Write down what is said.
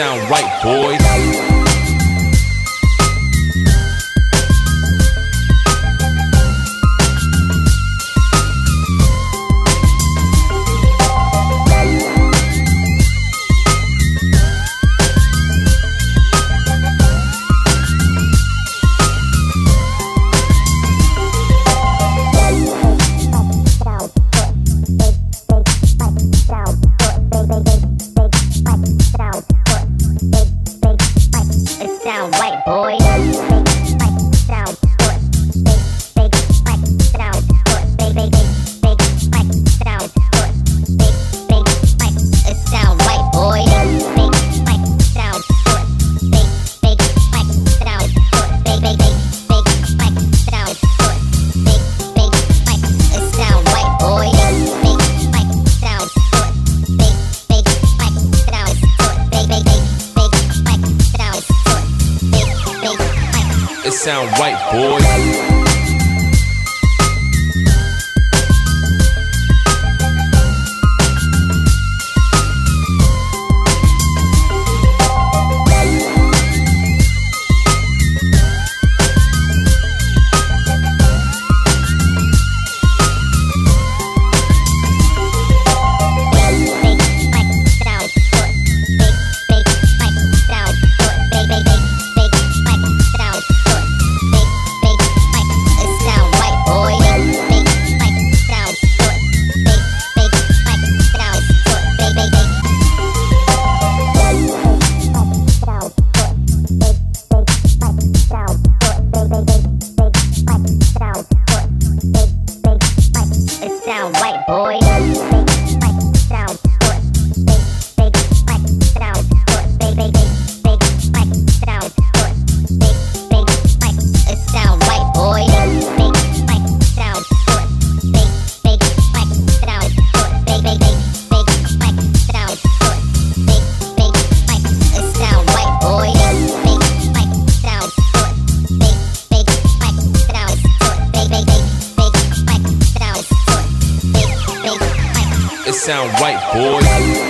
Sound right, boys. Sound white, boys. Sound white boy. It sound right, boys.